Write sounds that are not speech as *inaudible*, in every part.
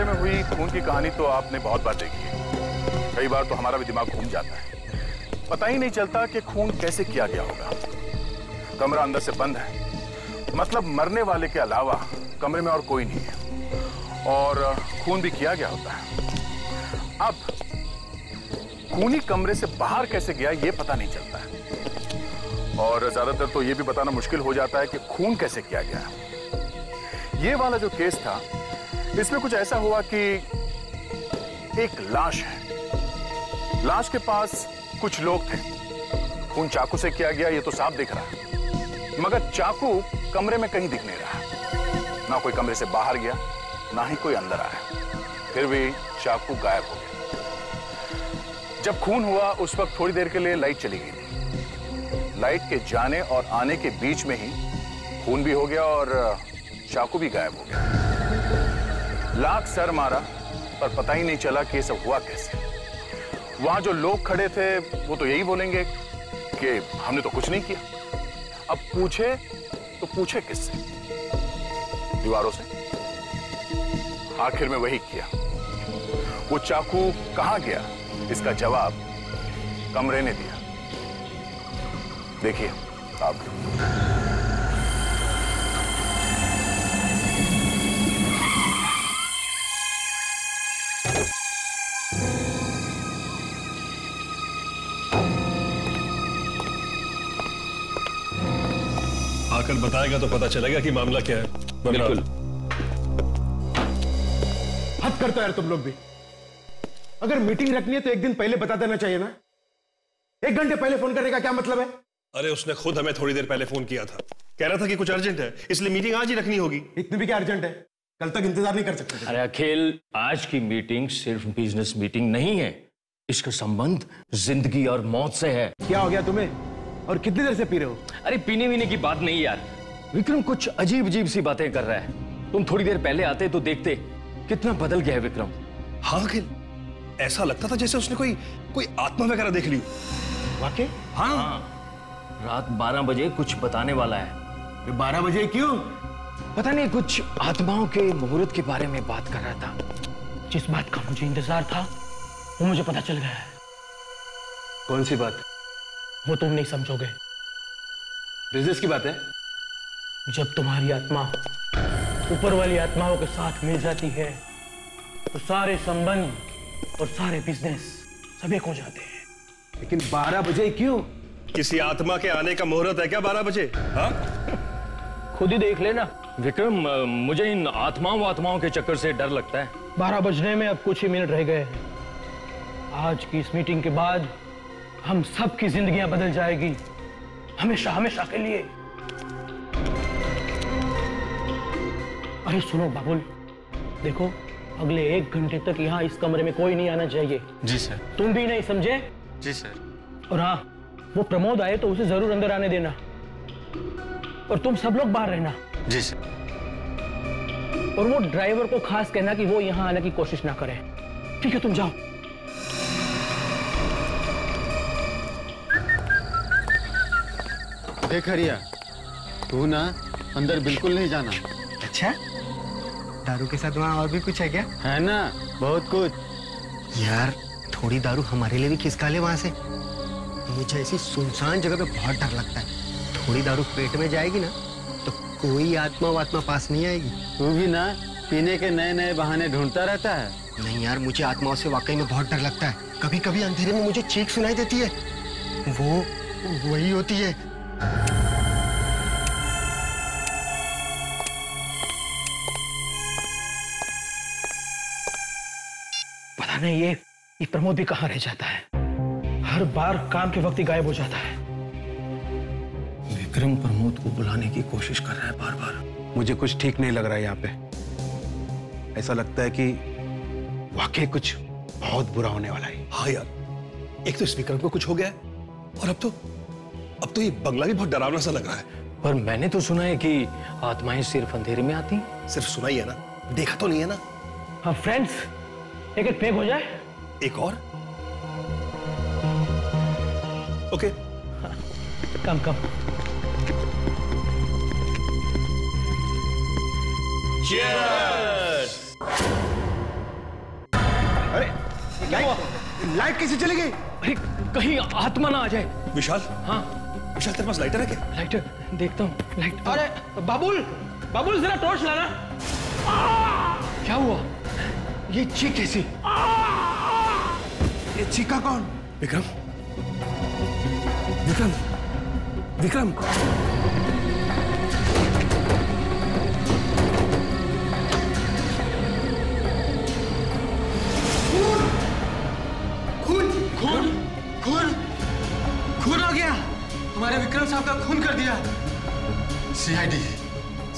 कमरे में हुई खून की कहानी तो आपने बहुत बार देखी है। कई बार तो हमारा भी दिमाग घूम जाता है। पता ही नहीं चलता कि खून कैसे किया गया होगा। कमरा अंदर से बंद है। मतलब मरने वाले के अलावा कमरे में और कोई नहीं है। और खून भी किया गया होता है। अब, खूनी कमरे से बाहर कैसे गया ये पता नहीं चलता है। और ज़्यादातर तो ये भी बताना मुश्किल हो जाता है कि खून कैसे किया गया। ये वाला जो केस था इसमें कुछ ऐसा हुआ कि एक लाश है। लाश के पास कुछ लोग थे। खून चाकू से किया गया ये तो साफ़ दिख रहा है। मगर चाकू कमरे में कहीं दिख नहीं रहा। ना कोई कमरे से बाहर गया, ना ही कोई अंदर आया। फिर भी चाकू गायब हो गया। जब खून हुआ, उस वक्त थोड़ी देर के लिए लाइट चली गई थी। लाइट के जाने और आने के बीच में ही खून भी हो गया और चाकू भी गायब हो गया। लाख सर मारा, पर पता ही नहीं चला कि ये सब हुआ कैसे। वहाँ जो लोग खड़े थे, वो तो यही बोलेंगे कि हमने तो कुछ नहीं किया। अब पूछे तो पूछे किससे? दीवारों से। आखिर में वही किया। वो चाकू कहाँ गया? इसका जवाब कमरे ने दिया। देखिए, आप। बताएगा तो पता चलेगा कि मामला क्या है। बिल्कुल। हद करता यार तुम लोग भी। अगर मीटिंग रखनी है तो एक दिन पहले बता देना चाहिए ना। एक घंटे पहले फ़ोन करने का क्या मतलब है? अरे उसने खुद हमें थोड़ी देर पहले फ़ोन किया था। कह रहा था कि कुछ अर्जेंट है इसलिए मीटिंग आज ही रखनी होगी। इतनी भी क्या अर्जेंट है? कल तक इंतज़ार नहीं कर सकते अरे अखिल आज की मीटिंग सिर्फ़ बिज़नेस मीटिंग नहीं है। इसका संबंध ज़िंदगी और मौत से है। क्या हो गया तुम्हें? और कितनी देर से पी रहे हो? अरे पीने वीने की बात नहीं यार। विक्रम कुछ अजीब अजीब सी बातें कर रहा है। तुम थोड़ी देर पहले आते तो देखते कितना बदल गया है विक्रम। हाँ अखिल ऐसा लगता था जैसे उसने कोई कोई आत्मा वगैरह देख ली वाकई? हाँ, हाँ। रात 12 बजे कुछ बताने वाला है। बारह बजे क्यों? पता नहीं कुछ आत्माओं के मुहूर्त के बारे में बात कर रहा था। जिस बात का मुझे इंतज़ार था वो मुझे पता चल गया है। कौन सी बात? वो तुम नहीं समझोगे। बिज़नेस की बात है? जब तुम्हारी आत्मा ऊपर वाली आत्माओं के साथ मिल जाती है तो सारे संबंध और सारे बिज़नेस सब एक हो जाते हैं। लेकिन बारह बजे क्यों? किसी आत्मा के आने का मुहूर्त है क्या बारह बजे? हाँ? खुद ही देख लेना। विक्रम मुझे इन आत्माओं आत्माओं के चक्कर से डर लगता है। बारह बजने में अब कुछ ही मिनट रह गए हैं। आज की इस मीटिंग के बाद हम सबकी जिंदगियाँ बदल जाएगी। हमेशा हमेशा के लिए। अरे सुनो बाबुल। देखो अगले एक घंटे तक यहाँ इस कमरे में कोई नहीं आना चाहिए। जी सर। तुम भी नहीं समझे? जी सर। और हाँ वो प्रमोद आए तो उसे ज़रूर अंदर आने देना। और तुम सब लोग बाहर रहना। जी सर। और वो ड्राइवर को खास कहना कि वो यहाँ आने की कोशिश ना करे। ठीक है तुम जाओ। देख हरिया तू ना अंदर बिल्कुल नहीं जाना। अच्छा? दारू के साथ वहाँ और भी कुछ है क्या? है ना बहुत कुछ। यार थोड़ी दारू हमारे लिए भी खिसका ले वहाँ से। मुझे ऐसी सुनसान जगह पे बहुत डर लगता है। थोड़ी दारू पेट में जाएगी ना तो कोई आत्मा वात्मा पास नहीं आएगी। तू भी ना पीने के नए नए बहाने ढूंढता रहता है। नहीं यार मुझे आत्माओं से वाकई में बहुत डर लगता है। कभी कभी अंधेरे में मुझे चीख सुनाई देती है। वो वही होती है। पता नहीं ये ये प्रमोद भी कहाँ रह जाता है? हर बार काम के वक्त ही गायब हो जाता है। विक्रम प्रमोद को बुलाने की कोशिश कर रहा है बार बार मुझे कुछ ठीक नहीं लग रहा है यहाँ पे। ऐसा लगता है कि वाकई कुछ बहुत बुरा होने वाला है। हाँ यार एक तो इस विक्रम को कुछ हो गया है और अब तो अब तो ये बंगला भी बहुत डरावना सा लग रहा है। पर मैंने तो सुना है कि आत्माएँ सिर्फ़ अंधेरे में आती सिर्फ़ सुना ही है ना? देखा तो नहीं है ना? हाँ फ्रेंड्स एक एक पैक हो जाए। एक और? ओके। Come come. क्या हुआ? लाइट कैसे चली गई? अरे कहीं आत्मा ना आ जाए। विशाल? हाँ। विशाल तेरे पास लाइटर है क्या? लाइटर देखता हूँ। लाइट अरे बाबुल! बाबुल जरा टॉर्च लाना। क्या हुआ? ये चीख कैसी ये चीका कौन? विक्रम। विक्रम। विक्रम। खून। खून खून खून। गया। हमारे विक्रम साहब का खून कर दिया। सीआईडी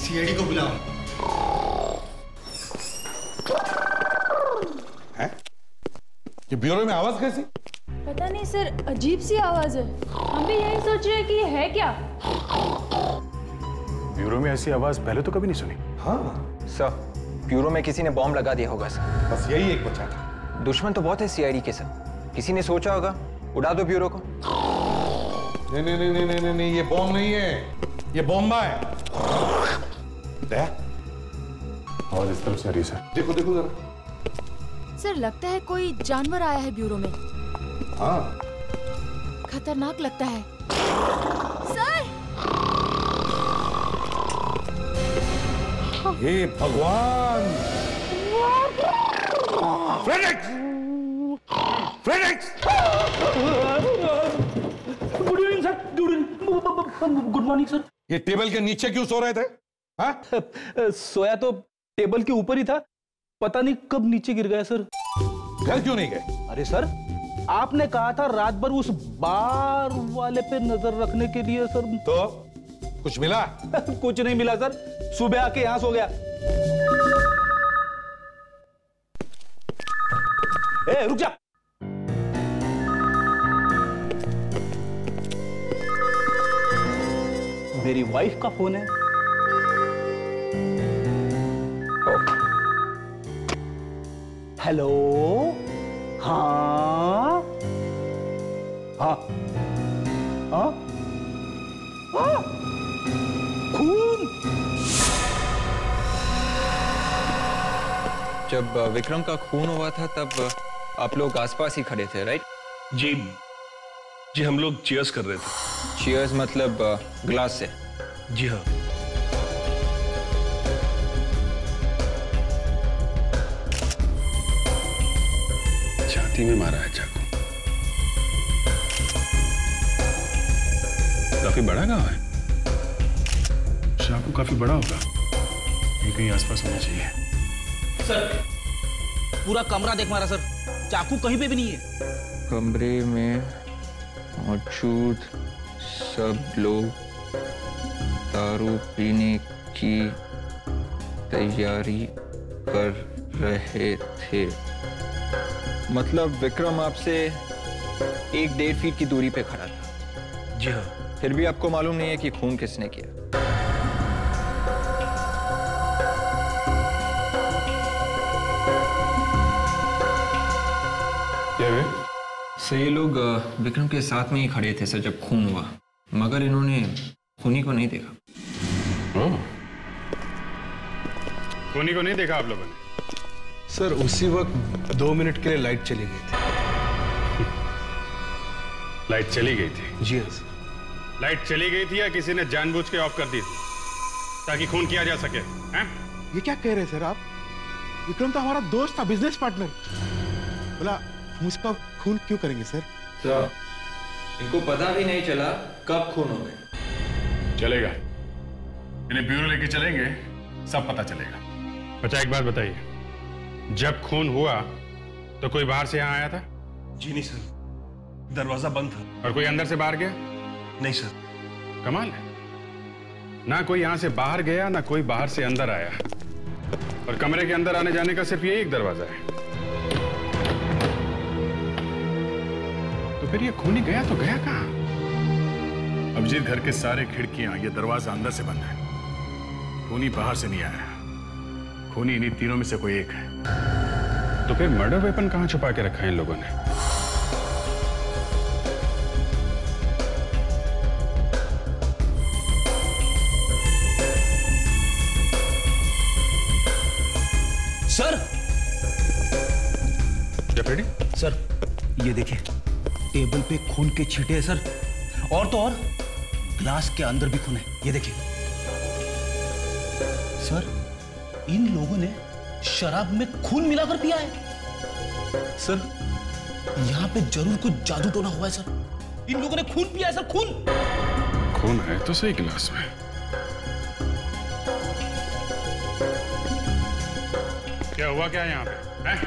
सीआईडी को बुलाओ। ये ब्यूरो में आवाज़ कैसी? पता नहीं सर अजीब सी आवाज़ है। हम भी यही सोच रहे हैं कि ये है क्या? ब्यूरो में ऐसी आवाज़ पहले तो कभी नहीं सुनी। हाँ। सर ब्यूरो में किसी ने बॉम्ब लगा दिया होगा सर। बस यही एक बचा था। दुश्मन तो बहुत है सीआईडी के सर। किसी ने सोचा होगा उड़ा दो ब्यूरो को। नहीं नहीं नहीं नहीं नहीं नहीं, नहीं ये बॉम्ब नहीं है। ये बॉम्बा है? आवाज़ इस तरफ़ से आ रही है सर। देखो देखो जरा। सर लगता है कोई जानवर आया है ब्यूरो में। हाँ। खतरनाक लगता है। सर! हे भगवान! फ्रेडेक्स फ्रेडेक्स good evening sir good good morning sir ये टेबल के नीचे क्यों सो रहे थे? हाँ? *laughs* सोया तो टेबल के ऊपर ही था। पता नहीं कब नीचे गिर गया सर। घर क्यों नहीं गए? अरे सर आपने कहा था रात भर उस बार वाले पे नज़र रखने के लिए सर। *laughs* तो कुछ मिला? कुछ नहीं मिला सर। सुबह आके यहाँ सो गया। ए रुक जा। मेरी वाइफ का फ़ोन है। हेलो? हाँ? हाँ। हाँ? हाँ? खून? जब विक्रम का खून हुआ था तब आप लोग आसपास ही खड़े थे राइट जी। जी हम लोग चीयर्स कर रहे थे। चीयर्स मतलब ग्लास से? जी हाँ। छाती में मारा है चाकू। काफ़ी बड़ा गाँव है। चाकू काफ़ी बड़ा होगा ये कहीं आसपास होना चाहिए। सर पूरा कमरा देख मारा सर। चाकू कहीं पे भी नहीं है। कमरे में मौजूद सब लोग दारू पीने की तैयारी कर रहे थे। मतलब विक्रम आपसे एक डेढ़ फीट की दूरी पे खड़ा था। जी हाँ। फिर भी आपको मालूम नहीं है कि खून किसने किया। सर ये लोग विक्रम के साथ में ही खड़े थे सर जब खून हुआ। मगर इन्होंने खूनी को नहीं देखा। कोनी को नहीं देखा आप लोगों ने? सर उसी वक्त दो मिनट के लिए लाइट चली गई थी। लाइट चली गई थी? जी हाँ सर। लाइट चली गई थी या किसी ने जानबूझ के ऑफ़ कर दी थी? ताकि खून किया जा सके हैं? ये क्या कह रहे हैं सर आप? विक्रम तो हमारा दोस्त था बिज़नेस पार्टनर बोला हम उसका खून क्यों करेंगे सर? सर इनको पता भी नहीं चला कब खून हो गए। चलेगा। इन्हें ब्यूरो लेके चलेंगे सब पता चलेगा। बच्चा एक बात बताइए। जब खून हुआ तो कोई बाहर से यहाँ आया था? जी नहीं सर। दरवाज़ा बंद था। और कोई अंदर से बाहर गया? नहीं सर। कमाल है। ना कोई यहाँ से बाहर गया ना कोई बाहर से अंदर आया। और कमरे के अंदर आने जाने का सिर्फ़ ये एक दरवाज़ा है। तो फिर ये खूनी गया तो गया कहाँ? अभिजीत घर के सारे खिड़कियाँ ये दरवाज़ा अंदर से बंद है। खूनी बाहर से नहीं आया। खूनी इन्हीं तीनों में से कोई एक है। तो फिर मर्डर वेपन कहाँ छुपा के रखा है इन लोगों ने? सर! जेफ्रेडी सर ये देखिए। टेबल पे खून के छींटे हैं सर। और तो और ग्लास के अंदर भी खून है। ये देखिए। सर इन लोगों ने शराब में खून मिलाकर पिया है। सर यहाँ पे ज़रूर कुछ जादू टोना हुआ है सर। इन लोगों ने खून पिया है सर खून। खून है तो सही गिलास में। क्या हुआ क्या यहाँ पे? हैं?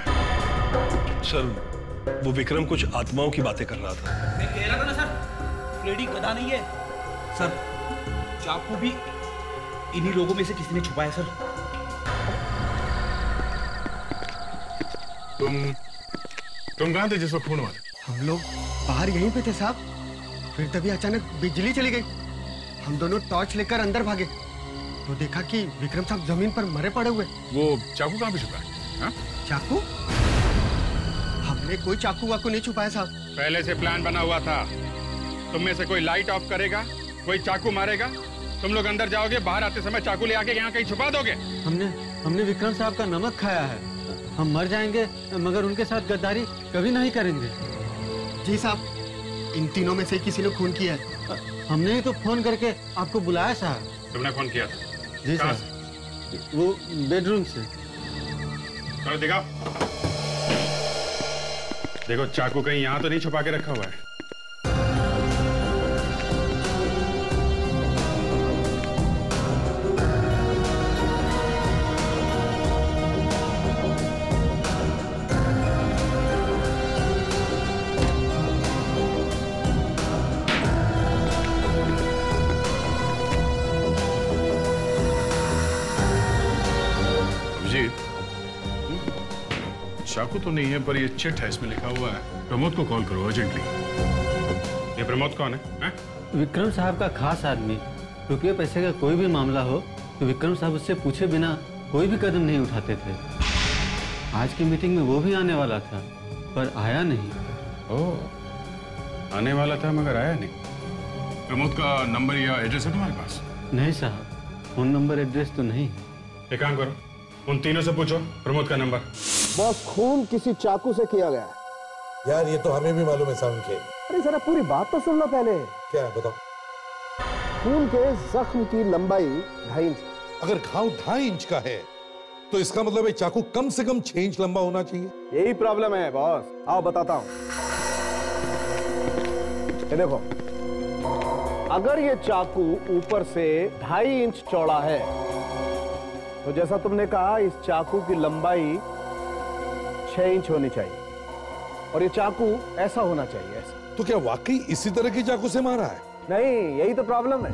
सर वो विक्रम कुछ आत्माओं की बातें कर रहा था। मैं कह रहा था ना सर फ्रेडी गधा नहीं है। सर चाकू भी इन्हीं लोगों में से किसी ने छुपाया सर। तुम तुम कहाँ थे जिस वक्त खून हुआ हम लोग बाहर यहीं पे थे साहब। फिर तभी अचानक बिजली चली गई। हम दोनों टॉर्च लेकर अंदर भागे। तो देखा कि विक्रम साहब ज़मीन पर मरे पड़े हुए। वो चाकू कहाँ पे छुपा है? हाँ? चाकू? हमने कोई चाकू वाकू नहीं छुपाया साहब। पहले से प्लान बना हुआ था। तुम में से कोई लाइट ऑफ़ करेगा? कोई चाकू मारेगा? तुम लोग अंदर जाओगे बाहर आते समय चाकू ले आके यहाँ कहीं छुपा दोगे? हमने हमने विक्रम साहब का नमक खाया है। हम मर जाएँगे मगर उनके साथ गद्दारी कभी नहीं करेंगे। जी साहब इन तीनों में से किसी ने खून किया है। हमने ही तो फ़ोन करके आपको बुलाया साहब। तुमने फ़ोन किया? था जी साहब। वो बेडरूम से। दिखाओ देखो चाकू कहीं यहाँ तो नहीं छुपा के रखा हुआ है। तो नहीं है पर ये चिट है इसमें लिखा हुआ है। प्रमोद को कॉल करो अर्जेंटली ये प्रमोद कौन है, हैं? विक्रम साहब का खास आदमी। रुपये पैसे का कोई भी मामला हो तो विक्रम साहब उससे पूछे बिना कोई भी कदम नहीं उठाते थे। आज की मीटिंग में वो भी आने वाला था पर आया नहीं। ओह आने वाला था मगर आया नहीं। प्रमोद का नंबर या एड्रेस है तुम्हारे पास? नहीं साहब फ़ोन नंबर एड्रेस तो नहीं एक काम करो उन तीनों से पूछो प्रमोद का नंबर। बॉस खून किसी चाकू से किया गया है। यार ये तो हमें भी मालूम है साउंड के। अरे जरा पूरी बात तो सुन लो पहले। क्या है बताओ। खून के जख्म की लंबाई ढाई इंच। अगर घाव ढाई इंच का है तो इसका मतलब है चाकू कम से कम छह इंच लंबा होना चाहिए। यही प्रॉब्लम है बॉस। आओ बताता हूँ। ये देखो। अगर ये चाकू ऊपर से ढाई इंच चौड़ा है तो जैसा तुमने कहा इस चाकू की लंबाई छह इंच होनी चाहिए। और ये चाकू ऐसा होना चाहिए ऐसा। तो क्या वाकई इसी तरह की चाकू से मारा है? नहीं यही तो प्रॉब्लम है।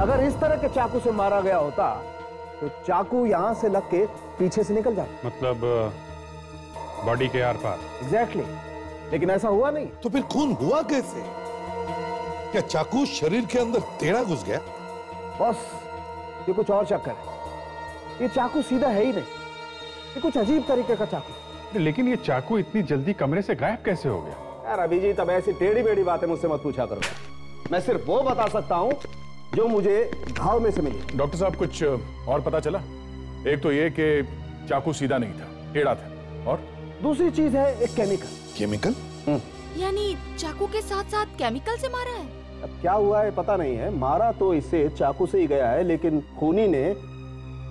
अगर इस तरह के चाकू से मारा गया होता तो चाकू यहाँ से लग के पीछे से निकल जाता। मतलब बॉडी के आर पार। Exactly exactly. लेकिन ऐसा हुआ नहीं। तो फिर खून हुआ कैसे? क्या चाकू शरीर के अंदर टेढ़ा घुस गया? बस ये कुछ और चक्कर है। ये चाकू सीधा है ही नहीं। ये कुछ अजीब तरीके का चाकू। लेकिन ये चाकू इतनी जल्दी कमरे से गायब कैसे हो गया? यार अभी जी तब ऐसी टेढ़ी बेढ़ी बातें मुझसे मत पूछा करो। मैं सिर्फ़ वो बता सकता हूँ जो मुझे घाव में से मिली। डॉक्टर साहब कुछ और पता चला? एक तो ये कि चाकू सीधा नहीं था टेढ़ा था और? दूसरी चीज़ है एक केमिकल। केमिकल? यानी चाकू के साथ साथ केमिकल से मारा है? अब क्या हुआ है पता नहीं है। मारा तो इसे चाकू से ही गया है लेकिन खूनी ने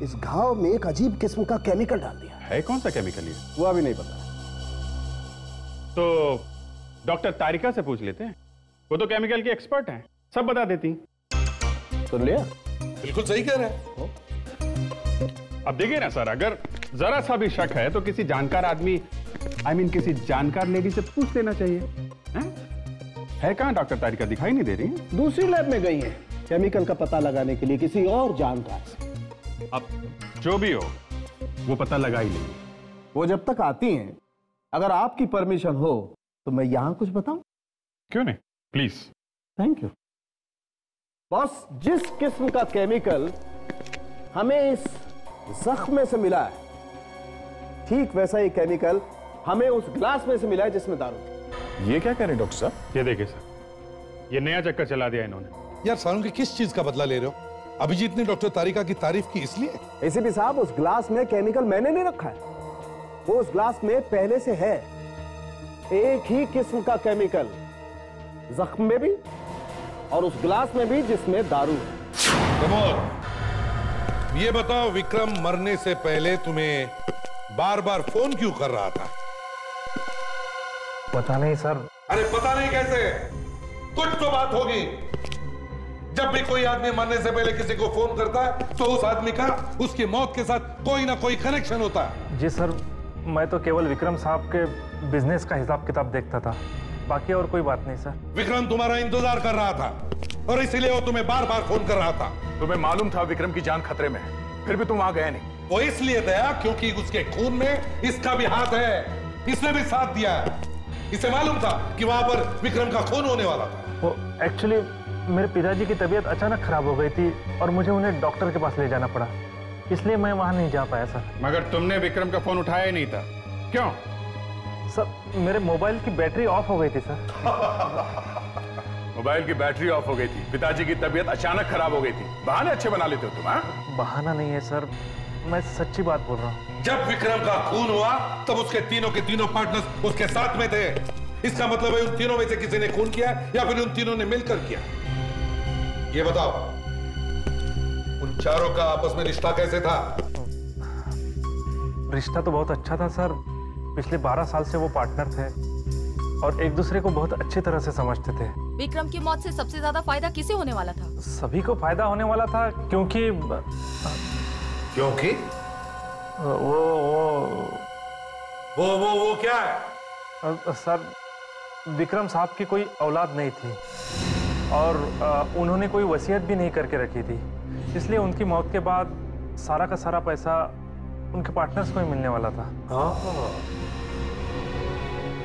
इस घाव में एक अजीब किस्म का केमिकल डाल दिया। है कौन सा केमिकल ये? वो अभी नहीं पता। तो डॉक्टर तारिका से पूछ लेते हैं। वो तो केमिकल की एक्सपर्ट हैं सब बता देती सुन लिया? बिल्कुल सही कह रहे हैं। अब देखिए ना सर अगर जरा सा भी शक है तो किसी जानकार आदमी आई I मीन mean, किसी जानकार लेडी से पूछ लेना चाहिए। है, है कहाँ डॉक्टर तारिका? दिखाई नहीं दे रही है? दूसरी लैब में गई है। केमिकल का पता लगाने के लिए किसी और जानकार से। अब जो भी हो वो पता लगा ही लेंगे वो जब तक आती हैं अगर आपकी परमिशन हो तो मैं यहाँ कुछ बताऊँ? क्यों नहीं? प्लीज़ थैंक यू बॉस जिस किस्म का केमिकल हमें इस जख्म में से मिला है ठीक वैसा ही केमिकल हमें उस ग्लास में से मिला है जिसमें दारू ये क्या कह रहे हैं डॉक्टर साहब? ये देखिए सर। ये नया चक्कर चला दिया इन्होंने। यार सालों के किस चीज़ का बदला ले रहे हो? अभिजीत ने डॉक्टर तारिका की तारीफ़ की इसलिए? एसीपी साहब उस ग्लास में केमिकल मैंने नहीं रखा है। वो उस ग्लास में पहले से है। एक ही किस्म का केमिकल। जख्म में भी और उस ग्लास में भी जिसमें दारू है। प्रमोद ये बताओ विक्रम मरने से पहले तुम्हें बार बार फ़ोन क्यों कर रहा था? पता नहीं सर। अरे पता नहीं कैसे? कुछ तो बात होगी। जब भी कोई आदमी मरने से पहले किसी को फ़ोन करता है तो उस आदमी का उसकी मौत के साथ कोई ना कोई कनेक्शन होता है। जी सर मैं तो केवल विक्रम साहब के बिज़नेस का हिसाब किताब देखता था। बाकी और कोई बात नहीं सर। विक्रम तुम्हारा इंतज़ार कर रहा था और इसीलिए वो तुम्हें बार बार फ़ोन कर रहा था। तुम्हें मालूम था विक्रम की जान खतरे में है फिर भी तुम वहाँ गए नहीं। वो इसलिए गया क्योंकि उसके खून में इसका भी हाथ है। इसने भी साथ दिया है। इसे मालूम था कि वहाँ पर विक्रम का खून होने वाला था। वो एक्चुअली मेरे पिताजी की तबीयत अचानक खराब हो गई थी और मुझे उन्हें डॉक्टर के पास ले जाना पड़ा। इसलिए मैं वहाँ नहीं जा पाया सर। मगर तुमने विक्रम का फ़ोन उठाया ही नहीं था। क्यों? सर मेरे मोबाइल की बैटरी ऑफ़ हो गई थी सर। *laughs* मोबाइल की बैटरी ऑफ़ हो गई थी। पिताजी की तबीयत अचानक खराब हो गई थी। बहाने अच्छे बना लेते हो तुम हाँ? बहाना नहीं है सर। मैं सच्ची बात बोल रहा हूँ। जब विक्रम का खून हुआ तब उसके तीनों के तीनों पार्टनर्स उसके साथ में थे। इसका मतलब है उन तीनों में से किसी ने खून किया या फिर उन तीनों ने मिलकर किया। ये बताओ उन चारों का आपस में रिश्ता कैसे था? रिश्ता तो बहुत अच्छा था सर। पिछले बारह साल से वो पार्टनर थे और एक दूसरे को बहुत अच्छी तरह से समझते थे। विक्रम की मौत से सबसे ज़्यादा फ़ायदा किसे होने वाला था? सभी को फ़ायदा होने वाला था क्योंकि क्योंकि? वो वो वो वो वो क्या है? सर विक्रम साहब की कोई औलाद नहीं थी। और उन्होंने कोई वसीयत भी नहीं करके रखी थी। इसलिए उनकी मौत के बाद सारा का सारा पैसा उनके पार्टनर्स को ही मिलने वाला था।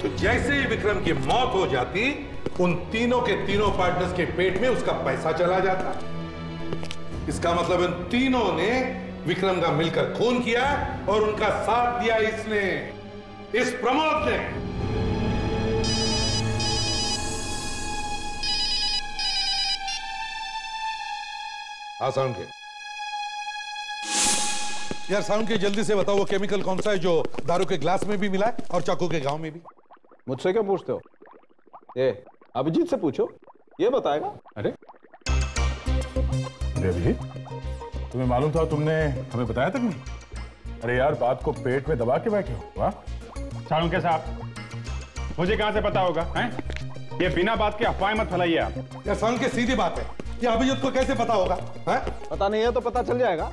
तो जैसे ही विक्रम की मौत हो जाती, उन तीनों के तीनों पार्टनर्स के पेट में उसका पैसा चला जाता। इसका मतलब इन तीनों ने विक्रम का मिलकर खून किया और उनका साथ दिया इसने। इस प्रमोद ने। हाँ साउंड के। यार साउंड के जल्दी से बताओ वो केमिकल कौन सा है जो दारू के ग्लास में भी मिला है और चाकू के गाँव में भी। मुझसे क्या पूछते हो? ये अभिजीत से पूछो। ये बताएगा। अरे। अभिजीत तुम्हें मालूम था तुमने हमें बताया तक नहीं? अरे यार बात को पेट में दबा के बैठे हो वाह। सालुंके साहब मुझे कहाँ से पता होगा हैं? ये बिना बात के अफवाह मत फैलाइए आप। यार साउंड के सीधी बात है। ये अभिजीत को कैसे पता होगा? है? पता नहीं है तो पता चल जाएगा।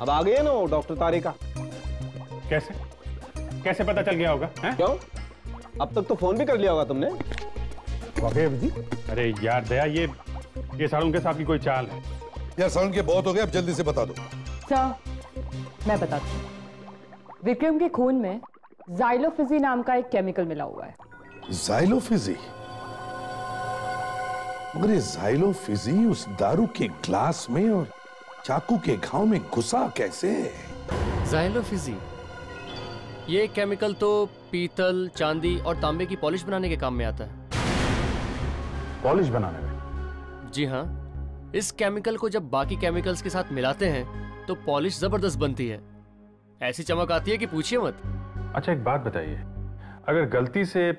अब आ है ना वो डॉक्टर तारिका। कैसे? कैसे पता चल गया होगा? हैं? क्यों? अब तक तो फ़ोन भी कर लिया होगा तुमने। वाकई अभिजीत। अरे यार दया ये ये सालुंके साहब की कोई चाल है? यार साउंड के बहुत हो गए अब जल्दी से बता दो। सर मैं बताती हूँ। विक्रम के खून में जाइलोफिजी नाम का एक केमिकल मिला हुआ है। जाइलोफिजी मगर ये जाइलोफिजी उस दारू के ग्लास में और चाकू के घाव में घुसा कैसे? जाइलोफिजी ये केमिकल तो पीतल चांदी और तांबे की पॉलिश बनाने के काम में आता है। पॉलिश बनाने में? जी हाँ इस केमिकल को जब बाकी केमिकल्स के साथ मिलाते हैं तो पॉलिश ज़बरदस्त बनती है। ऐसी चमक आती है कि पूछिए मत। अच्छा एक बात बताइए। अगर गलती से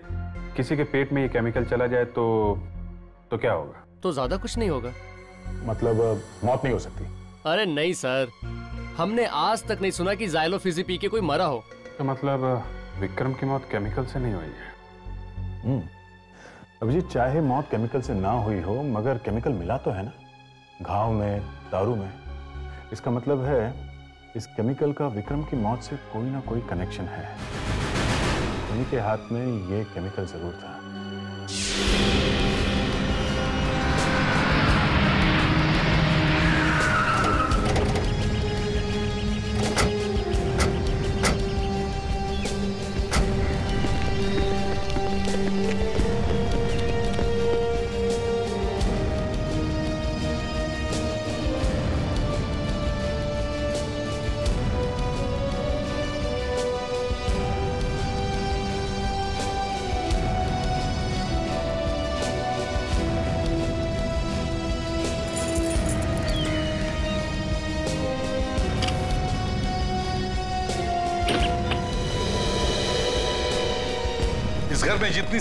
किसी के पेट में ये केमिकल चला जाए तो तो क्या होगा? तो ज़्यादा कुछ नहीं होगा। मतलब मौत नहीं हो सकती। अरे नहीं सर। हमने आज तक नहीं सुना कि जाइलोफिजी पी के कोई मरा हो। तो मतलब विक्रम की मौत केमिकल से नहीं हुई है। हम्म। अभिजीत चाहे मौत केमिकल से ना हुई हो मगर केमिकल मिला तो है ना? घाव में दारू में। इसका मतलब है इस केमिकल का विक्रम की मौत से कोई ना कोई कनेक्शन है। उन्हीं के हाथ में ये केमिकल ज़रूर था।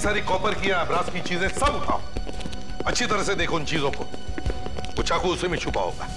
सारी कॉपर की ब्रास की चीज़ें सब उठाओ। अच्छी तरह से देखो उन चीज़ों को। वो चाकू उसी में छुपा होगा।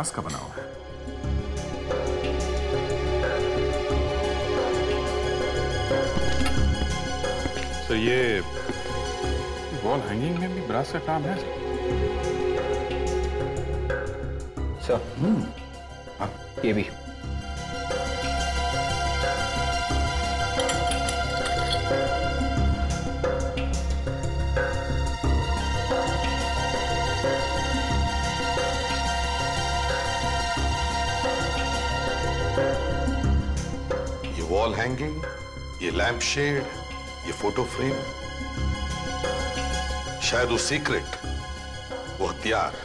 ब्रास का बना हुआ है सर ये वॉल हैंगिंग में भी ब्रास का काम है सर ये भी वॉल हैंगिंग ये लैंप शेड ये फ़ोटो फ्रेम शायद वो सीक्रेट वो हथियार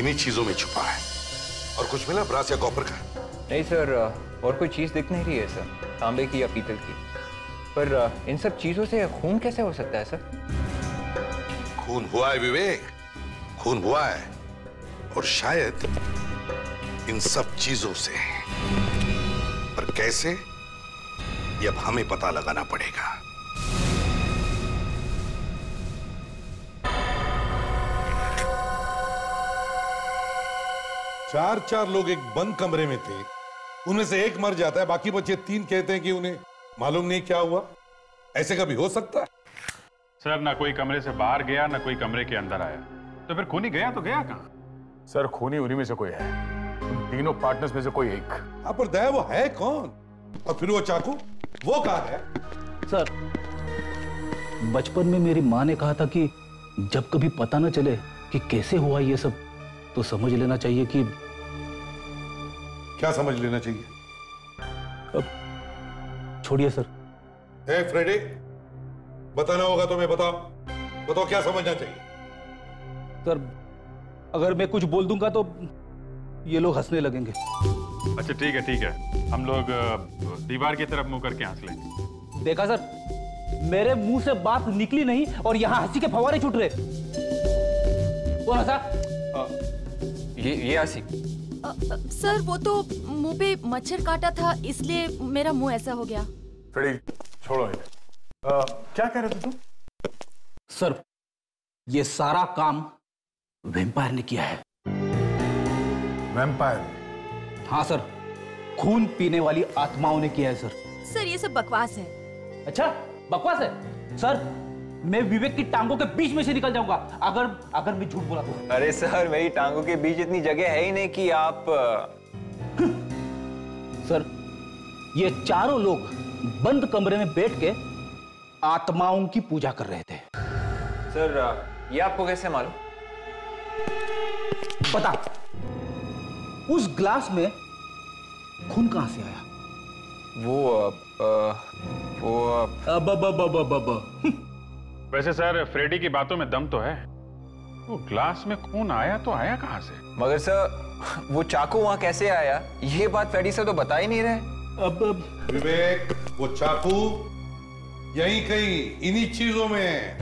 इन्हीं चीज़ों में छुपा है। और कुछ मिला ब्रास या कॉपर का? नहीं सर और कोई चीज़ दिख नहीं रही है सर तांबे की या पीतल की। पर इन सब चीज़ों से खून कैसे हो सकता है सर खून हुआ है विवेक। खून हुआ है और शायद इन सब चीज़ों से। पर कैसे? ये अब हमें पता लगाना पड़ेगा। चार चार लोग एक बंद कमरे में थे। उनमें से एक मर जाता है बाकी बच्चे तीन कहते हैं कि उन्हें मालूम नहीं क्या हुआ। ऐसे कभी हो सकता है? सर ना कोई कमरे से बाहर गया ना कोई कमरे के अंदर आया। तो फिर खूनी गया तो गया कहाँ? सर खूनी उन्हीं में से कोई है। तीनों पार्टनर्स में से कोई एक। हाँ पर दया वो है कौन? और फिर वो चाकू? वो कहा है सर बचपन में मेरी माँ ने कहा था कि जब कभी पता न चले कि कैसे हुआ ये सब तो समझ लेना चाहिए कि क्या समझ लेना चाहिए? अब छोड़िए सर। ए फ्रेडी बताना होगा तुम्हें बताओ बताओ क्या समझना चाहिए? सर अगर मैं कुछ बोल दूँगा तो ये लोग हंसने लगेंगे। अच्छा ठीक है ठीक है। हम लोग दीवार की तरफ़ मुँह करके हंस लेंगे। देखा सर मेरे मुँह से बात निकली नहीं और यहाँ हँसी के फवारे छूट रहे। कौन हंसा ये ये अ, अ, सर वो तो मुँह पे मच्छर काटा था इसलिए मेरा मुँह ऐसा हो गया। फ्रेडी छोड़ो अ, क्या कह रहे थे तुम? सर ये सारा काम वेम्पायर ने किया है। वैम्पायर हाँ सर। खून पीने वाली आत्माओं ने किया है सर। सर ये सब बकवास है। अच्छा बकवास है? सर मैं विवेक की टांगों के बीच में से निकल जाऊँगा। अगर अगर मैं झूठ बोला तो। अरे सर मेरी टांगों के बीच इतनी जगह है ही नहीं कि आप सर ये चारों लोग बंद कमरे में बैठ के आत्माओं की पूजा कर रहे थे। सर ये आपको कैसे मालूम? बता उस ग्लास में खून कहाँ से आया? वो अ, अ, वो अब। अब अब अब अब अब वैसे सर फ्रेडी की बातों में दम तो है। वो ग्लास में खून आया तो आया कहाँ से? मगर सर वो चाकू वहाँ कैसे आया? ये बात फ्रेडी सर तो बता ही नहीं रहे। अब अब। विवेक वो चाकू यही कहीं इन्हीं चीज़ों में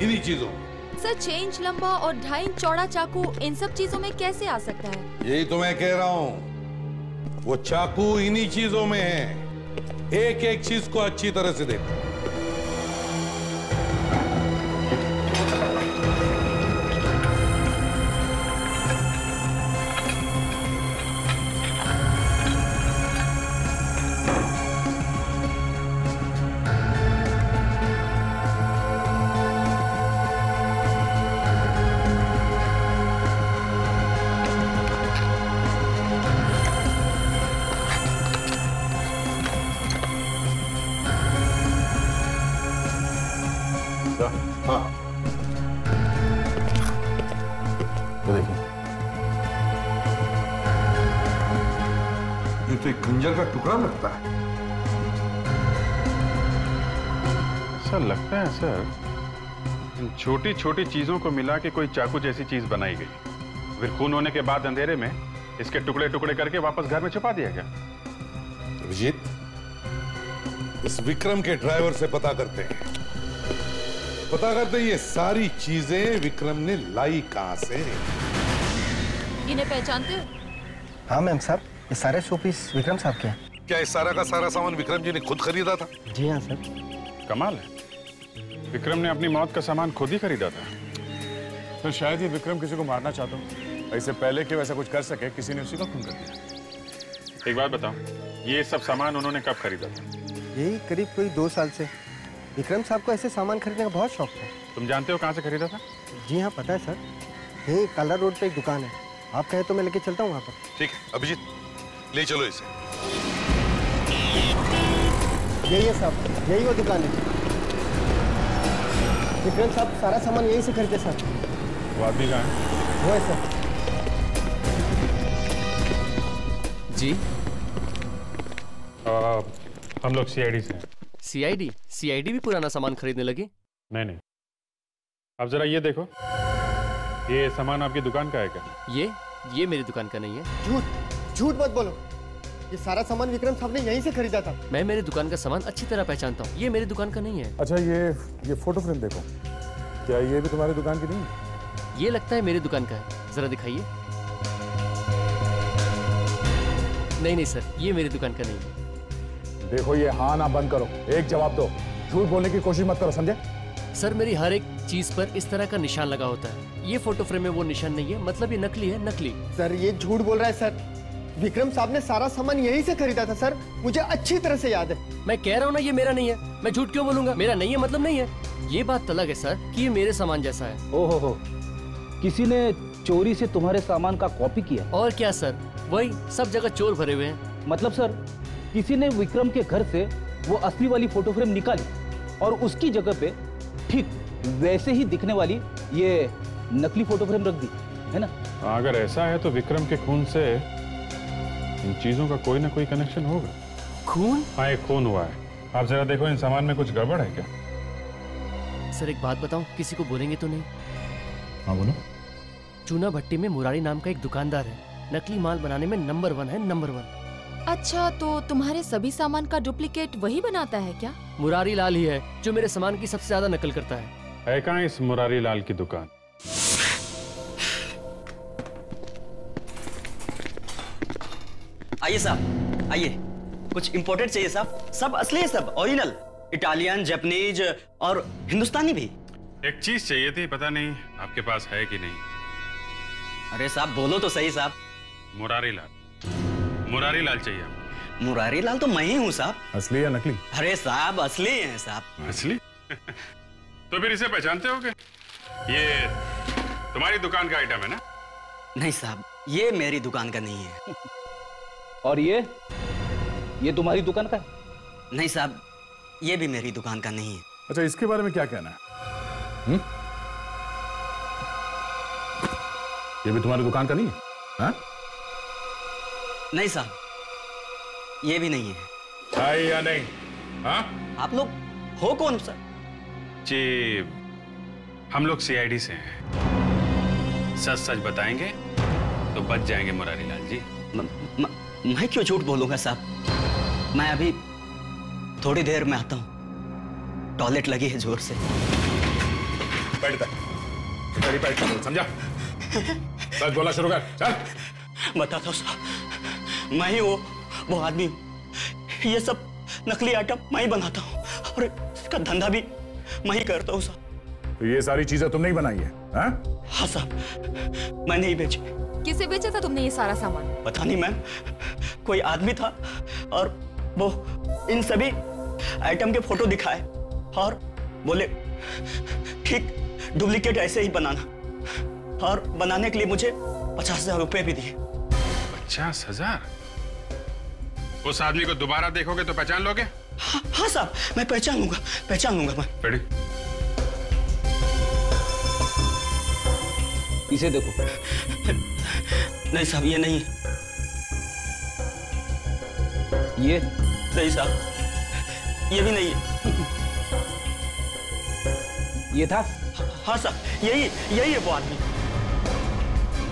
इन्हीं चीज़ों में। सर छह इंच लंबा और ढाई इंच चौड़ा चाकू इन सब चीज़ों में कैसे आ सकता है? यही तो मैं कह रहा हूँ, वो चाकू इन्हीं चीज़ों में है। एक एक चीज़ को अच्छी तरह से देखो। छोटी छोटी चीज़ों को मिला के कोई चाकू जैसी चीज़ बनाई गई। फिर खून होने के बाद अंधेरे में इसके टुकड़े टुकड़े करके वापस घर में छुपा दिया गया। अभिजीत इस विक्रम के ड्राइवर से पता करते हैं। पता करते हैं ये सारी चीज़ें विक्रम ने लाई कहाँ से। इन्हें पहचानते हो? हाँ मैम साहब ये सारे शोपीस विक्रम साहब के हैं। क्या इस सारा का सारा सामान विक्रम जी ने खुद खरीदा था? जी हाँ सर। कमाल है। विक्रम ने अपनी मौत का सामान खुद ही खरीदा था। तो शायद ये विक्रम किसी को मारना चाहता हूँ। ऐसे पहले कि वैसा कुछ कर सके? किसी ने उसी का खून कर दिया। एक बात बताओ ये सब सामान उन्होंने कब खरीदा था? यही करीब कोई दो साल से। विक्रम साहब को ऐसे सामान खरीदने का बहुत शौक था। तुम जानते हो कहाँ से खरीदा था? जी हाँ पता है सर। यही काला रोड पे एक दुकान है। आप कहे तो मैं लेके चलता हूँ वहाँ पर। ठीक है अभिजीत ले चलो इसे। यही है साहब यही वो दुकान है। विक्रम साहब सारा सामान यहीं से खरीदे सर। वो आदमी कहाँ है? वो है सर। जी। आ, हम लोग सीआईडी से हैं। सीआईडी सीआईडी भी पुराना सामान खरीदने लगी? नहीं नहीं। अब जरा ये देखो। ये सामान आपकी दुकान का है क्या? ये? ये मेरी दुकान का नहीं है। झूठ झूठ मत बोलो। ये सारा सामान विक्रम साहब ने यहीं से खरीदा था। मैं मेरी दुकान का सामान अच्छी तरह पहचानता हूँ। ये मेरी दुकान का नहीं है। अच्छा ये ये फ़ोटो फ्रेम देखो। क्या ये भी तुम्हारी दुकान की नहीं? है? ये लगता है मेरी दुकान का है। जरा दिखाइए। नहीं नहीं सर ये मेरी दुकान का नहीं है। देखो ये हाँ ना बंद करो। एक जवाब दो। झूठ बोलने की कोशिश मत करो समझे? सर मेरी हर एक चीज़ पर इस तरह का निशान लगा होता है। ये फ़ोटो फ्रेम में वो निशान नहीं है। मतलब ये नकली है नकली। सर ये झूठ बोल रहा है सर। विक्रम साहब ने सारा सामान यहीं से खरीदा था सर। मुझे अच्छी तरह से याद है। मैं कह रहा हूँ ना ये मेरा नहीं है। मैं झूठ क्यों बोलूँगा? मेरा नहीं है मतलब नहीं है। ये बात अलग है सर कि ये मेरे सामान जैसा है। ओहो हो। किसी ने चोरी से तुम्हारे सामान का कॉपी किया? और क्या सर? वही सब जगह चोर भरे हुए हैं। मतलब सर किसी ने विक्रम के घर से वो असली वाली फ़ोटो फ्रेम निकाली और उसकी जगह पे ठीक वैसे ही दिखने वाली ये नकली फ़ोटो फ्रेम रख दी है ना? अगर ऐसा है तो विक्रम के खून से इन चीज़ों का कोई ना कोई कनेक्शन होगा। खून हाँ एक खून हुआ है। आप जरा देखो इन सामान में कुछ गड़बड़ है क्या? सर एक बात बताऊँ किसी को बोलेंगे तो नहीं? हाँ बोलो। चूना भट्टी में मुरारी नाम का एक दुकानदार है। नकली माल बनाने में नंबर वन है नंबर वन अच्छा तो तुम्हारे सभी सामान का डुप्लीकेट वही बनाता है क्या? मुरारी लाल ही है जो मेरे सामान की सबसे ज़्यादा नकल करता है। है कहाँ इस मुरारी लाल की दुकान? आइए साहब आइए। कुछ इंपोर्टेड चाहिए साहब? सब असली है सब ओरिजिनल इटालियन जापानीज और हिंदुस्तानी भी। एक चीज़ चाहिए थी पता नहीं आपके पास है कि नहीं। अरे साहब बोलो तो सही साहब। मुरारी लाल मुरारी लाल चाहिए मुरारी लाल तो मैं ही हूँ साहब। असली या नकली? अरे साहब असली है साहब। असली? *laughs* तो फिर इसे पहचानते हो ये तुम्हारी दुकान का आइटम है ना? नहीं साहब ये मेरी दुकान का नहीं है। और ये? ये तुम्हारी दुकान का है? नहीं साहब ये भी मेरी दुकान का नहीं है। अच्छा इसके बारे में क्या कहना है? हुँ? ये भी तुम्हारी दुकान का नहीं है? हाँ? नहीं साहब ये भी नहीं है। है या नहीं? हाँ? आप लोग हो कौन सर? जी हम लोग सीआईडी से हैं। सच सच बताएँगे तो बच जाएँगे मुरारी लाल जी। म, म, मैं क्यों झूठ बोलूँगा साहब? मैं अभी थोड़ी देर में आता हूँ। टॉयलेट लगी है ज़ोर से। बैठ बैठ बैठ कर समझा? सच बोला शुरू कर चल। बता दो साहब मैं ही वो वो आदमी हूँ। ये सब नकली आइटम मैं ही बनाता हूँ। और इसका धंधा भी मैं ही करता हूँ साहब। तो ये सारी चीज़ें तुमने ही बनाई है हाँ? हाँ साहब मैंने ही बेची। से बेचा था तुमने ये सारा सामान? पता नहीं मैम कोई आदमी था और वो इन सभी आइटम के फ़ोटो दिखाए और बोले ठीक डुप्लीकेट ऐसे ही बनाना। और बनाने के लिए मुझे पचास हज़ार रुपए भी दिए। पचास हज़ार? उस आदमी को दोबारा देखोगे तो पहचान लोगे? हाँ, हाँ साहब मैं पहचान लूँगा पहचान लूँगा मैं रेडी। इसे देखो। *laughs* नहीं साहब ये नहीं ये? नहीं साहब ये भी नहीं है। ये था? हाँ साहब यही यही है वो आदमी।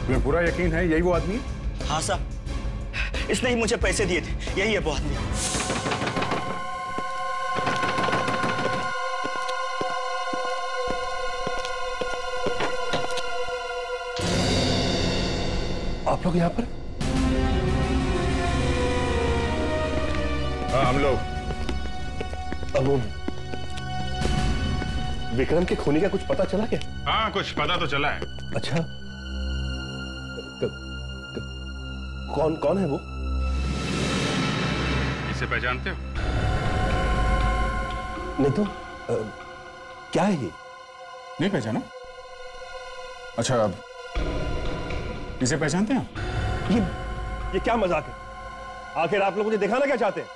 तुम्हें पूरा यकीन है यही वो आदमी हाँ साहब इसने ही मुझे पैसे दिए थे यही है वो आदमी। लोग यहाँ पर? हाँ हम लोग। अब वो विक्रम के खूनी का कुछ पता चला क्या? हाँ कुछ पता तो चला है। अच्छा। क, क, कौन कौन है वो? इसे पहचानते हो? नहीं तो अ, क्या है ये? नहीं पहचाना। अच्छा अब इसे पहचानते हैं ये ये क्या मज़ाक है? आखिर आप लोग मुझे दिखाना क्या चाहते हैं?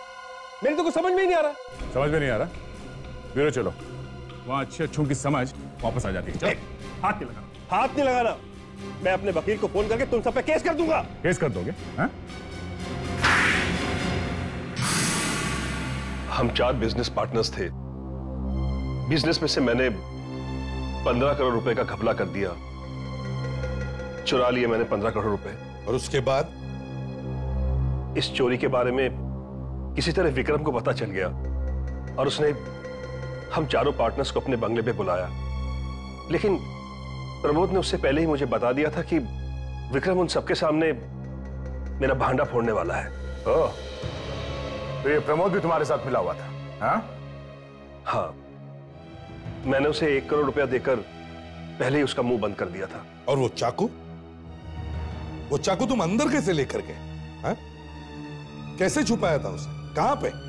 मेरी तो कुछ समझ में ही नहीं आ रहा। समझ में नहीं आ रहा। ब्यूरो चलो। वहाँ अच्छे अच्छों की समझ वापस आ जाती है। चलो हाथ नहीं लगाना। हाथ नहीं लगाना। मैं अपने वकील को फ़ोन करके तुम सब पे केस कर दूँगा। केस कर दोगे? हाँ? हम चार बिज़नेस पार्टनर्स थे। बिज़नेस में से मैंने पंद्रह करोड़ रुपए का घपला कर दिया। चुरा लिए मैंने पंद्रह करोड़ रुपए। और उसके बाद? इस चोरी के बारे में किसी तरह विक्रम को पता चल गया और उसने हम चारों पार्टनर्स को अपने बंगले पे बुलाया। लेकिन प्रमोद ने उससे पहले ही मुझे बता दिया था कि विक्रम उन सबके सामने मेरा भांडा फोड़ने वाला है। ओह, तो ये प्रमोद भी तुम्हारे साथ मिला हुआ था हाँ? हाँ मैंने उसे एक करोड़ रुपया देकर पहले ही उसका मुँह बंद कर दिया था। और वो चाकू? वो चाकू तुम अंदर कैसे लेकर गए? हाँ? कैसे छुपाया था उसे? कहाँ पे?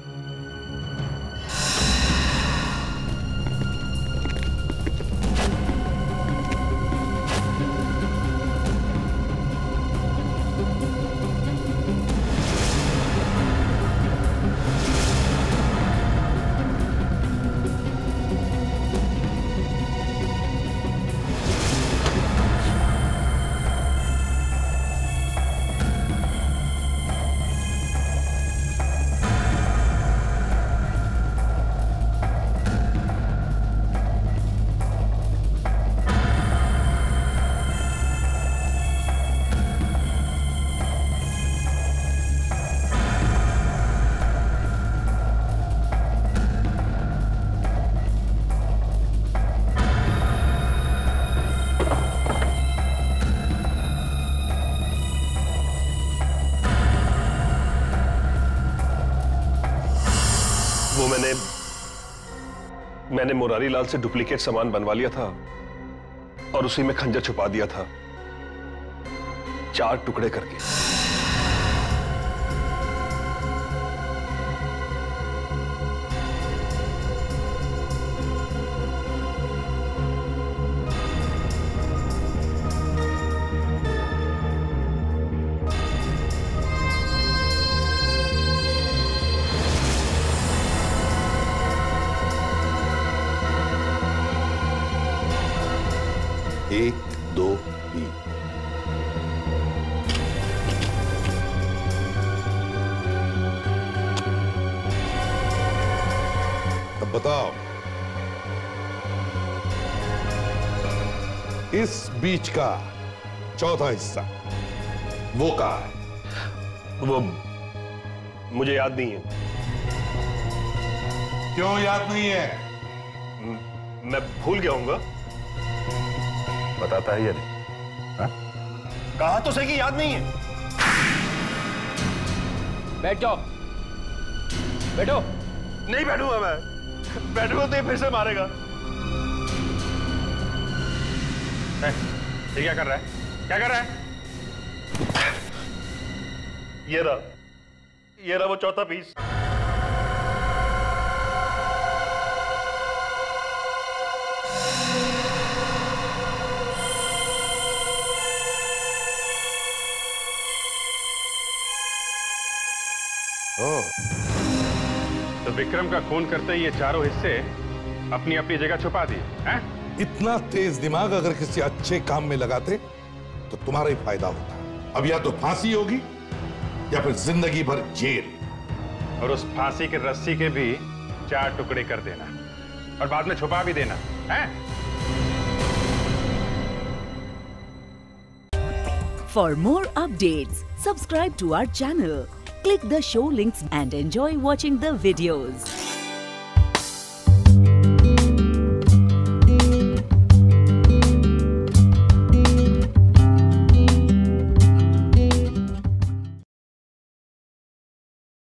मैंने मुरारी लाल से डुप्लीकेट सामान बनवा लिया था और उसी में खंजर छुपा दिया था। चार टुकड़े करके। बीच का चौथा हिस्सा। वो कहा है? वो मुझे याद नहीं है। क्यों याद नहीं है? मैं भूल गया हूँगा। बताता है या नहीं? हाँ? कहा तो सही कि याद नहीं है? बैठ। जाओ बैठो। नहीं बैठूँगा मैं। बैठूँगा तो ये फिर से मारेगा। ए, ये क्या कर रहा है? क्या कर रहा है? ये रहा ये रहा वो चौथा पीस तो विक्रम का खून करते ही ये चारों हिस्से अपनी अपनी जगह छुपा दिए हैं? इतना तेज दिमाग अगर किसी अच्छे काम में लगाते तो तुम्हारा ही फ़ायदा होता। अब या तो फांसी होगी या फिर ज़िंदगी भर जेल। और उस फांसी के रस्सी के भी चार टुकड़े कर देना। और बाद में छुपा भी देना है? For more updates, subscribe to our channel, click the show links and enjoy watching the videos.